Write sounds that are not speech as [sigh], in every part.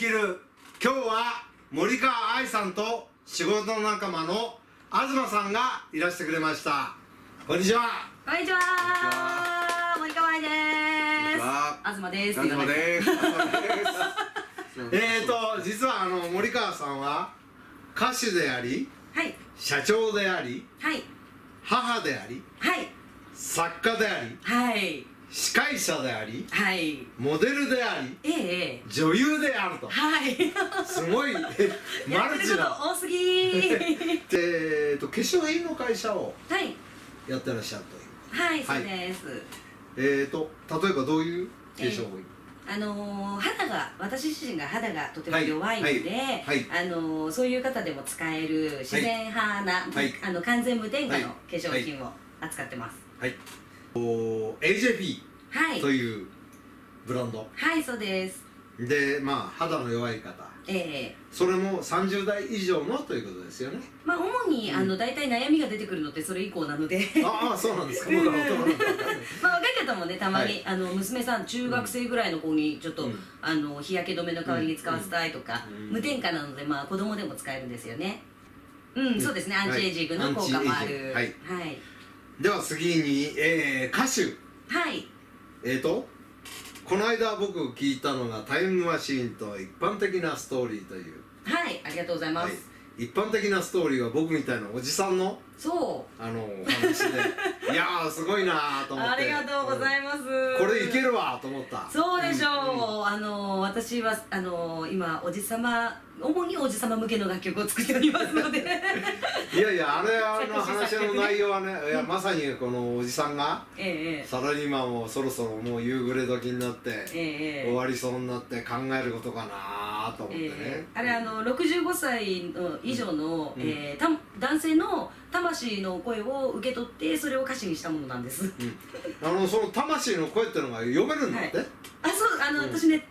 きる。今日は森川愛さんと仕事仲間の東さんがいらしてくれました。こんにちは。こんにちは。森川愛です。東です。東です。[laughs] えーと実はあの森川さんは歌手でありはい。社長でありはい。母でありはい。作家でありはい司会者でありはい。モデルでありええええ。女優であると。はい。すごい [laughs] マやルチな。多すぎ [laughs] えーと化粧品の会社をはい。やってらっしゃるという。はいはい。そうです、えーと例えばどういう化粧品、あのー肌が私自身が肌がとても弱いので、はい。はい。あのーそういう方でも使える自然派な、はい。あの完全無添加のは化粧品を扱ってます。はい。お AJP はい。というブランド。はいそうです。でまあ肌の弱い方。ええ。それも30代以上のということですよね。まあ主に、あの大体悩みが出てくるのってそれ以降なので。ああそうなんですか。まあ若い方もねたまに、はい。あの娘さん中学生ぐらいの子にちょっと、うん。あの日焼け止めの代わりに使わせたいとか、うん。無添加なのでまあ子供でも使えるんですよね。うん、ん。そうですね。はい。アンチエイジング。の効果もある。グはい。はいでは次に、えー、歌手。はい。えーとこの間僕聞いたのが「タイムマシーンと一般的なストーリー」という、はいありがとうございまはい。す、、一般的なストーリーは僕みたいなおじさんのそあのお話で。[laughs] いやーすごいなーとう思って。ありがとうございまます、これいけるわと思った。そうでしょう、んん。あの私はあの今おじさま主におじさま向けの楽曲を作っておりますので。いやいやあれあの話の内容はねいやまさにこのおじさんがええサラリーマンもそろそろもう夕暮れ時になって、ええええ。終わりそうになって考えることかなーと思ってね、えーあれあの65歳の以上の、うん。えーた男性の魂の声を受け取ってそれを歌詞にしたものなんです。うん。あのその魂の声ってのが読めるんだって、あそうあの、う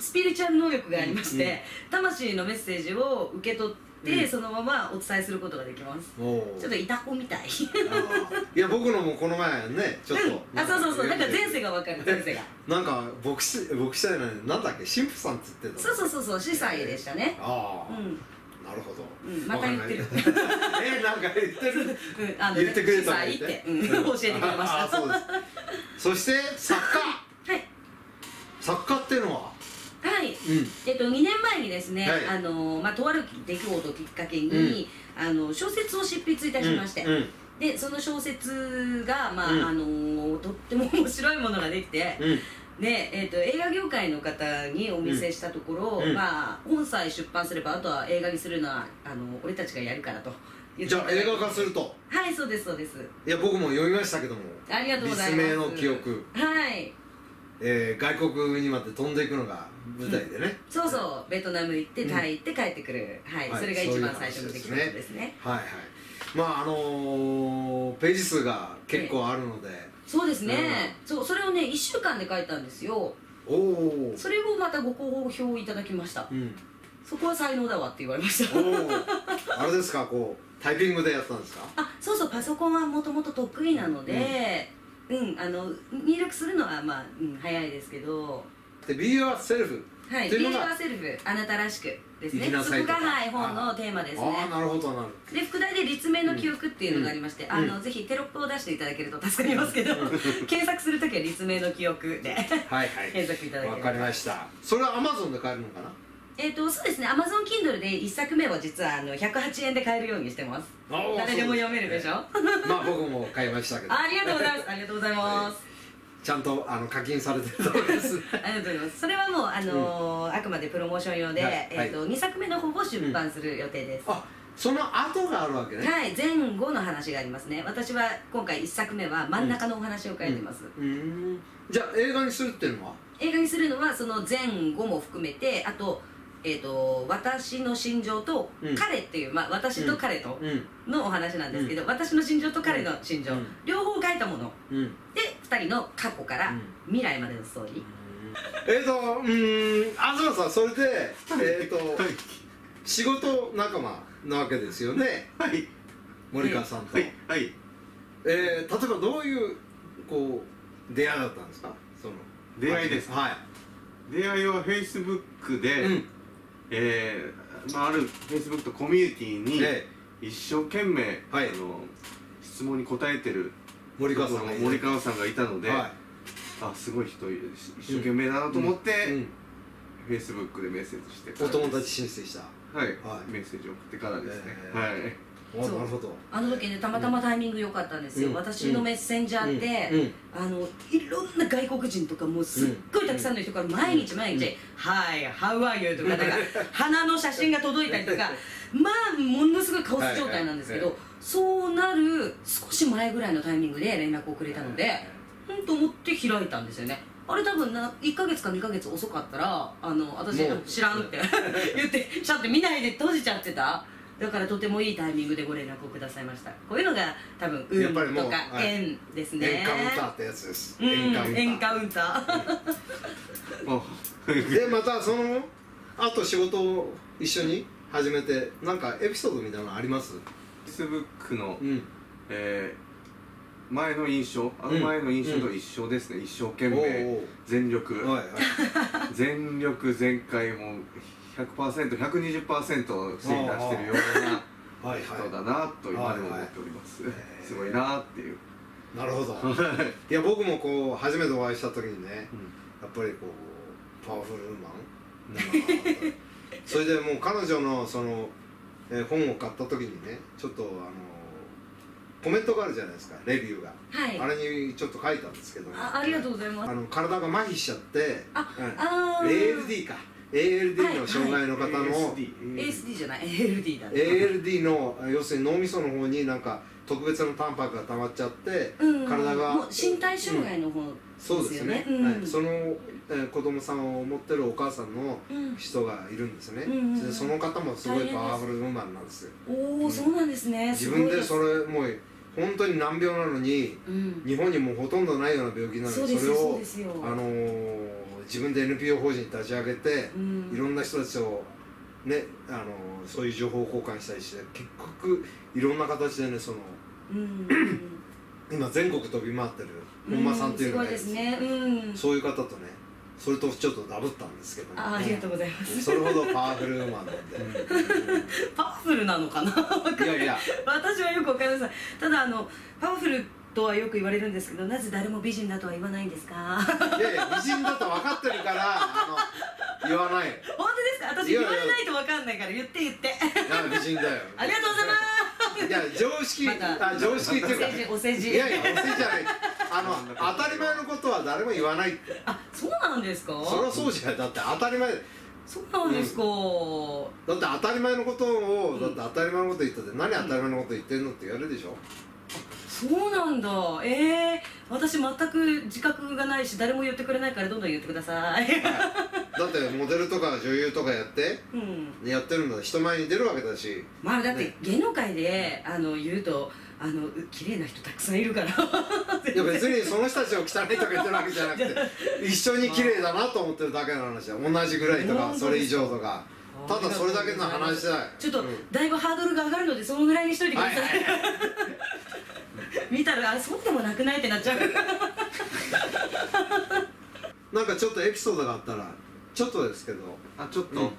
スピリチュアル能力がありまして、うん魂のメッセージを受け取って、うん。そのままお伝えすることができます。ちょっといた子みたい。あー。いや僕のもこの前ね [laughs] ちょっと、うん。あそうそうそう。なんか前世が分かる。前世が。なんか牧師牧師じゃないなんだっけ？神父さんっつってたそうそうそうそう司祭でしたね。ああ、うん。なるほど、うん。また言ってる。[laughs] えなんか言ってる？[laughs] うん。あのね言ってくれたって、うん、教えてくれました。そして作家。はい。作家っていうのは？はい。うん。えっと、2年前にですね、はい。あのまあ、とある出来事をきっかけに、あの小説を執筆いたしまして、でその小説が、まあうん。あのとっても面白いものができて、うん。でえっと映画業界の方にお見せしたところ、うん。まあ、本さえ出版すればあとは映画にするのはあの俺たちがやるからと。じゃあ映画化すると？はいそうですそうです。いや僕も読みましたけども。ありがとうございます。立命の記憶、はいえー、外国にまで飛んでいくのが舞台でね、そうそうベトナム行ってうんタイ行って帰ってくる、はい。はい。それが一番最初の出来事ですね。ですね。はいはい。まああのー、ページ数が結構あるので、そうですね、そうそれをね1週間で書いたんですよ。おおそれをまたご好評いただきました。うん。そこは才能だわって言われました。あれですかこうタイピングでやったんですか？あそうそうパソコンはもともと得意なのでうん、あの入力するのはまあ、うん、早いですけど。で Be Yourself はい「っていうの Be が Yourself あなたらしく」ですね。そこがはい本のテーマですああねなるほどなるで副題で「立命の記憶」っていうのがありまして、ん。あのぜひテロップを出していただけると [laughs] 助かりますけど。検索するときは「立命の記憶」ではいはい。検索いただけわれば。かりました。それは Amazon で買えるのかな？えー、とそうですね。Amazon Kindle で1作目は実はあの108円で買えるようにしてます。誰でも読めるでしょ？[laughs] まあ僕も買いましたけど。ありがとうございます。ありがとうございます、ちゃんとあの課金されてると思います。[laughs] ありがとうございます。それはもう、あのーあくまでプロモーション用で、はい。えーと2作目の方を出版する予定です、あその後があるわけね。はい。前後の話がありますね。私は今回1作目は真ん中のお話を書いてます、うーん。じゃあ映画にするっていうのは？映画にするのはその前後も含めてあと,、えー、と私の心情とうん。彼っていう、まあ、私と彼とうん。のお話なんですけど、私の心情と彼の心情、うん。両方書いたもの。うん。で2人の過去からうん。未来までのストーリー、えっ、とうーん東さんそれでえっ、とはい。仕事仲間なわけですよね。はい。森川さんと、はい。はい。えー例えばどういうこう出会いだったんですか？その。出会いです。はい。出会いはフェイスブックで、うんえーまあ、あるフェイスブックとコミュニティにえ一生懸命、はい。あの質問に答えてる森川さんが森川さんがいたので、はあすごい人い一生懸命だなと思って、フェイスブックでメッセージしてお友達申請した。はい、はい。メッセージ送ってからですね、えーはい。おそう。あの時ねたまたまタイミング良かったんですよ、うん。私のメッセンジャーって、うん。うん。あのいろんな外国人とかもうすっごいたくさんの人から毎日毎日「はい、How are you?」とかなんか花の写真が届いたりとかまあものすごいカオス状態なんですけど、はいそうなる少し前ぐらいのタイミングで連絡をくれたので、うんと思って開いたんですよね。あれ多分な1か月か2か月遅かったらあの私知らんって [laughs] 言ってシャって見ないで閉じちゃってただからとてもいいタイミングでご連絡をくださいました。こういうのが多分運やっぱりもうとかはい。縁ですね。エンカウンターってやつです。うんエンカウンター。エンカウンター。[laughs] あでまたそのあと仕事を一緒に始めてなんかエピソードみたいなのあります？フェイスブックの、うん。えー前の印象あの前の印象と一緒ですね、一生懸お命ー全力、おーはいはい。[laughs] 全力全開もう 100%120% 水に出してるようなはい人はだなと今でも思っております、はいはい。すごいなっていう、いなるほど。[laughs] い。や僕もこう初めてお会いした時にねやっぱりこうパワフルウーマン？[laughs] それでもう彼女のその、えー本を買った時にねちょっとあのコメントがあるじゃないですかレビューが、はい。あれにちょっと書いたんですけど、あありがとうございます。あの体が麻痺しちゃってあうんあー。ALD か。ALD の障害の方の、ASD ASD じゃない。ALD だね。ALD の要するに脳みその方になんか特別なタンパクが溜まっちゃって、うん。体がもう身体障害の方そうですね、うん。はい、その、えー子供さんを持ってるお母さんのうん。人がいるんですね、うんうんうん。でその方もすごいパワフルウーマンなんですよ。おおそうなんですね。自分ですそれもう本当に難病なのにうん。日本にもほとんどないような病気なのでそれをあのー自分で NPO 法人立ち上げて、うん。いろんな人たちとねあのーそういう情報交換したりして結局いろんな形でねそのうん。今全国飛び回ってる本間さんっていうのがね。うん。そういう方とねそれとちょっとダブったんですけどもあありがとうございます。それほどパワフルウーマンなんで、[laughs] パワフルなのかな？い。いやいや。私はよくわかりません。ただあのパワフルとはよく言われるんですけどなぜ誰も美人だとは言わないんですか？いやいや美人だと分かってるからあの言わない。本当ですか？私言われないとわかんないから言って言って。いや美人だよ。[laughs] ありがとうございます。いや常識、ま常識っていうかお世辞お世辞。いやいやお世辞じゃない。あの当たり前のことは誰も言わないって。あそうなんですか？そりゃそうじゃないだって当たり前。そうなんですか、だって当たり前のことを、だって当たり前のこと言ったって何当たり前のこと言ってんのって言われるでしょ、そうなんだ。ええ私全く自覚がないし誰も言ってくれないからどんどん言ってください。だってモデルとか女優とかやってうん。やってるんだ人前に出るわけだし。まあだってね。芸能界であの言うとあのう綺麗な人たくさんいるから。[laughs] いや別にその人たちを汚いとか言ってるわけじゃなくて [laughs] 一緒に綺麗だなと思ってるだけの話だ同じぐらいとかそれ以上とか。ただそれだけの話だよ。ちょっと、うん。だいぶハードルが上がるのでそのぐらいにしといてください、はいはい。[laughs] 見たらあそうでもなくないってなっちゃう。なんかちょっとエピソードがあったらちょっとですけどあちょっと、うん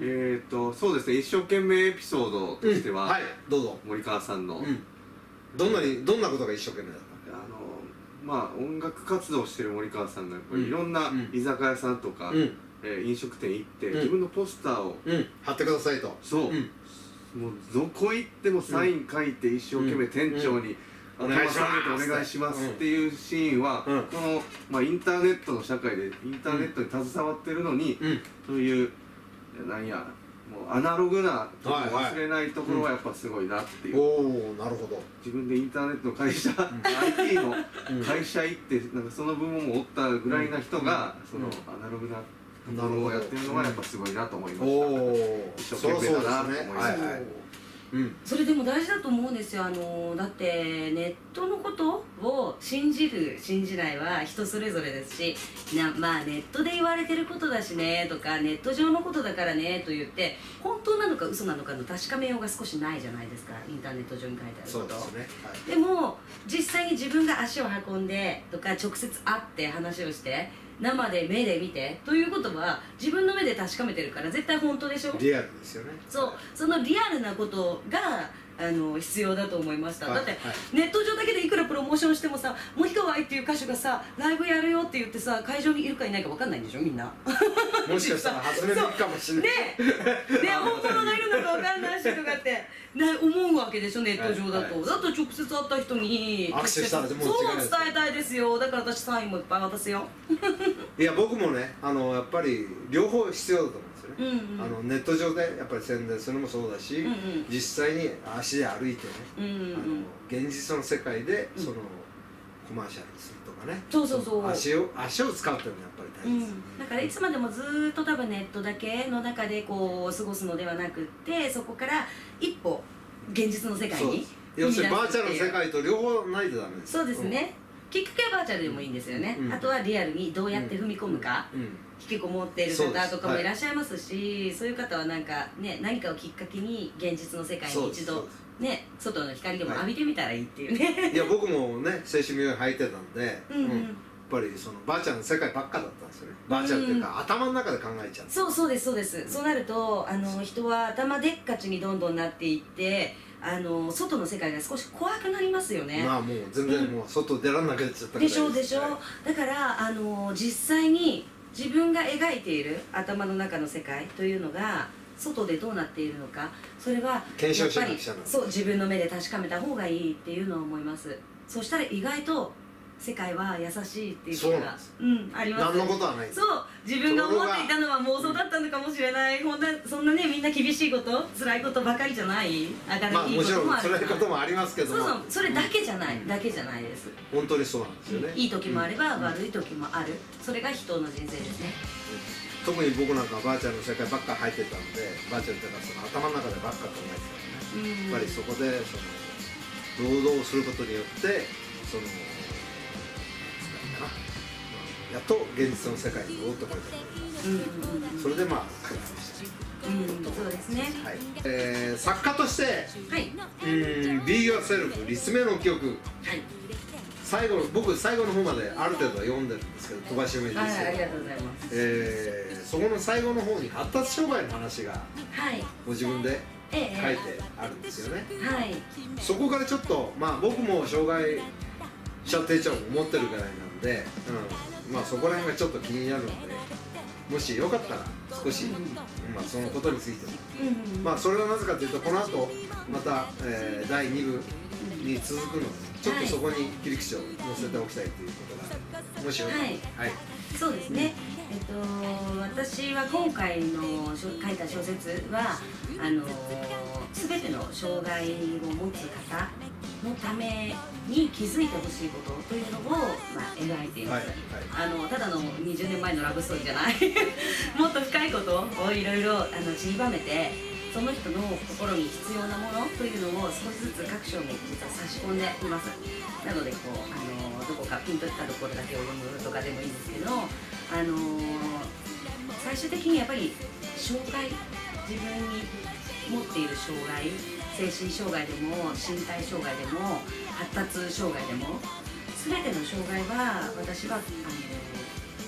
えっ、とそうですね一生懸命エピソードとしては、はい。どうぞ森川さんの、うん。どんなにどんなことが一生懸命だっあのまあ音楽活動してる森川さんがやっぱりうん。いろんなうん。居酒屋さんとか、たうん。えー飲食店行って、うん。自分のポスターをうん。貼ってくださいと。そう、うん。もうどこ行ってもサイン書いて一生懸命店長に、お願いしますお願いしますっていうシーンは、うん。この、まあ、インターネットの社会でインターネットに携わってるのに、うん。そういうなんやもうアナログな忘れないところはやっぱすごいなっていう、おおなるほど。自分でインターネットの会社、IT の会社行ってなんかその部門もおったぐらいな人が、そのうん。アナログなところをやってるのはやっぱすごいなと思いまおした、お一生懸命だなと思いましたはいはいうん。それでも大事だと思うんですよ。あのだってネットのことを信じる信じないは人それぞれですしなまあネットで言われてることだしねとかネット上のことだからねと言って本当なのか嘘なのかの確かめようが少しないじゃないですか。インターネット上に書いてあること。そうですね。はい。でも実際に自分が足を運んでとか直接会って話をして生で目で見てということは自分の目で確かめてるから絶対本当でしょ？リアルですよね。そう。そのリアルなことがあの必要だと思いました、はいだって、はい。ネット上だけでいくらプロモーションしてもさ「森川愛」っていう歌手がさライブやるよって言ってさ会場にいるかいないか分かんないんでしょ？みんな。[laughs] もしかしたら初めてかもしれない。でで [laughs] 本物がいるのか分かんないしとかってな思うわけでしょ？ネット上だと、はいはい。だと直接会った人に。握手したらもうそう伝えたいですよ。だから私サインもいっぱい渡すよ。いや僕もねあのやっぱり両方必要だと思うね、うんうん。あのネット上でやっぱり宣伝するのもそうだし、うんうん。実際に足で歩いてね、うんうんうん。あの現実の世界でその、コマーシャルするとかね。そうそうそう。足を足を使うっていうのはやっぱり大切、うん、だからいつまでもずーっと多分ネットだけの中でこう過ごすのではなくってそこから一歩現実の世界に要するにバーチャルの世界界と両方ないとダメですそうですね、きっかけはバーチャルでもいいんですよね、うん。あとはリアルにどうやって踏み込むか、うん、引きこもっている方とかもいらっしゃいますしそう,、いう方はなんかね何かをきっかけに現実の世界に一度ね外の光でも浴びてみたらいいっていうね、いや僕もね精神病院入ってたんで、うんうん。やっぱりそのバーチャルの世界ばっかだったんですよね。バーチャルっていうか、頭の中で考えちゃう。そうそうですそうです。そうなるとあの人は頭でっかちにどんどんなっていってあの外の世界が少し怖くなりますよね、まあもう全然もう外出らんなくなっちゃったでしょでしょ。はいだからあの実際に自分が描いている頭の中の世界というのが外でどうなっているのかそれはやっぱりそう自分の目で確かめた方がいいっていうのは思います。そしたら意外と世界は優しいっていうことがそうなんあります。何のことはない。そう自分が思っていたのは妄想だったのかもしれない。ほんなそんなねみんな厳しいこと辛いことばかりじゃない。明るあもちろんいいこともある辛いこともありますけども。そうそうそれだけじゃないだけじゃないです。本当にそうなんですよね、いい時もあれば悪い時もある。それが人の人生ですね。特に僕なんかバーチャルの世界ばっか入ってたんでバーチャルっていうかその頭の中でばっか考えてたんでねうんやっぱりそこでその労働をすることによってそのやっと現実の世界に戻ってこれたうん。それでまあ書きましうんそうですね。た、はい。えー作家としてはい。うん「Be Yourself」立命の曲はい。最後の僕最後の方まである程度は読んでるんですけど飛ばし読みですはいありけどがとうございます。えーそこの最後の方に発達障害の話がはい。ご自分でええ。書いてあるんですよね。はい。そこからちょっとまあ僕も障害者手帳も持ってるぐらいなんで、うん、まあそこら辺がちょっと気になるのでもしよかったら少し、まあ、そのことについても。うんうんまあそれはなぜかというとこの後また、えー第2部に続くのでちょっとそこに切り口を載せておきたいということがもしよかったら。はい。はい。そうですね、えっと、私は今回の書書いた小説はあの全ての障害を持つ方のために気づいてほしいことというのを、まあ、描いています、はいあのただの20年前のラブストーリーじゃない。[laughs] もっと深いことをいろいろあの散りばめてその人の心に必要なものというのを少しずつ各章に実は差し込んでいます。なのでこうあのどこかピンときたところだけを読むとかでもいいんですけどあの最終的にやっぱり障害自分に持っている障害精神障害でも身体障害でも発達障害でも全ての障害は私はあの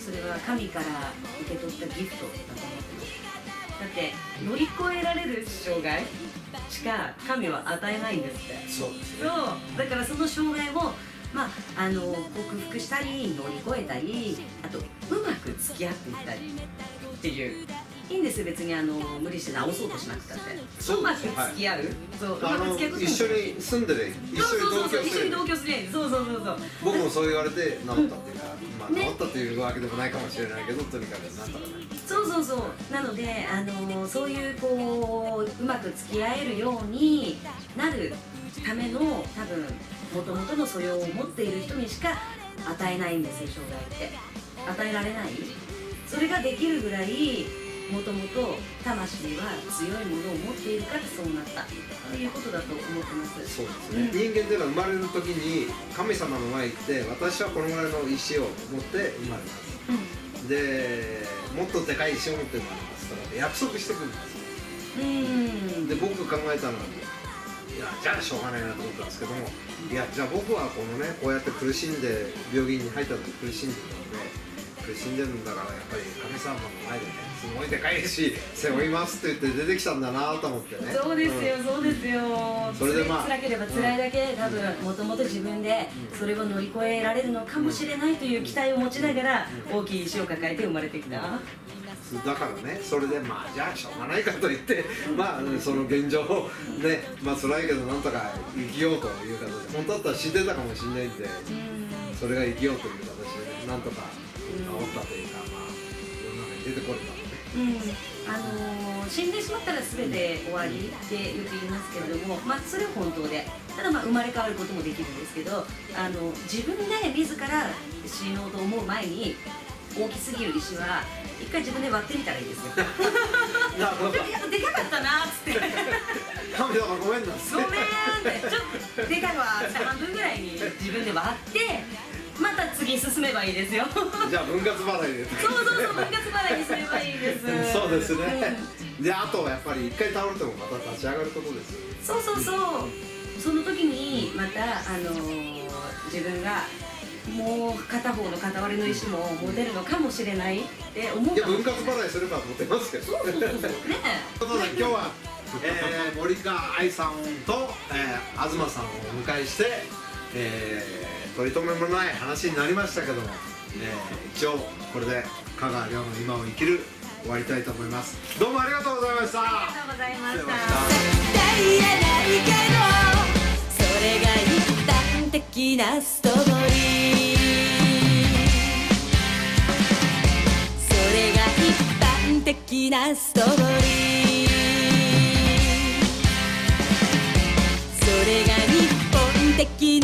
それは神から受け取ったギフトだと思ってます。だって乗り越えられる障害しか神は与えないんですって。そうだからその障害をまああの克服したり乗り越えたりあとうまく付き合っていったりっていういいんですよ別にあの無理して直そうとしなくたって。そううまく付き合う、そううまあのく付き合うことも。一緒に住んでる一緒そうそうそうそう一緒にに同居する同居するそうそうそうそう。僕もそう言われて治ったっていうか、まあ、ね。治ったっていうわけでもないかもしれないけどとにかくなんとかねそうそうそう。なのであのそういうこううまく付き合えるようになるための多分もともとの素養を持っている人にしか与えないんですよ障害って。与えられない。それができるぐらいもともと魂は強いものを持っているからそうなった。ということだと思ってます。そうですね、人間っていうのは生まれる時に神様の前に行って私はこのぐらいの石を持って生まれます。うん。でもっとでかい石を持って生まれます。と約束してくるんですよ。うん。で僕考えたのはいやじゃあしょうがないなと思ったんですけどもいやじゃあ僕はこのねこうやって苦しんで病院に入った時苦しんでたので苦り死んでるんだからやっぱり神様の前でねすごいでかいし背負いますって言って出てきたんだなと思ってね。そうですよ、そうですよ。それでまあ辛ければ辛いだけ、多分もともと自分でそれを乗り越えられるのかもしれないという期待を持ちながら大きい石を抱えて生まれてきた、だからねそれでまあじゃあしょうがないかと言ってまあその現状をねまあ辛いけどなんとか生きようという形で本当だったら死んでたかもしれないんでそれが生きようという形でねなんとか治ったというかまあ世の中に出てこれたのねうん。あのー死んでしまったら全て終わりってよく言いますけれども、まあ、それは本当でただまあ生まれ変わることもできるんですけどあの自分で自ら死のうと思う前に大きすぎる石は一回自分で割ってみたらいいですよ。なるほど。でもやっぱでかかったなっつって。神様ごめんなごめんって。ちょっとでかいわ半分ぐらいに自分で割ってまた次進めばいいですよ。そ [laughs] うじゃあ分割払いで。そうそう分割払いにすればいいです。[laughs] そうですね。うん。であとはやっぱり一回倒れてもまた立ち上がることですよそうそうそう。その時にまたあのー自分がもう片方の片割れの石も持てるのかもしれないって思うい。や分割払いすれば持てますけどそうそうそうそう。ね。ということで今日は、えー森川愛さんと、えー東さんをお迎えして、えー取り留めもない話になりましたけども、えー一応これで香川亮の今を生きる終わりたいと思います。どうもありがとうございました。ありがとうございました。言えないけどそれが一般的なストーリー。それが一般的なストーリー。それが日本的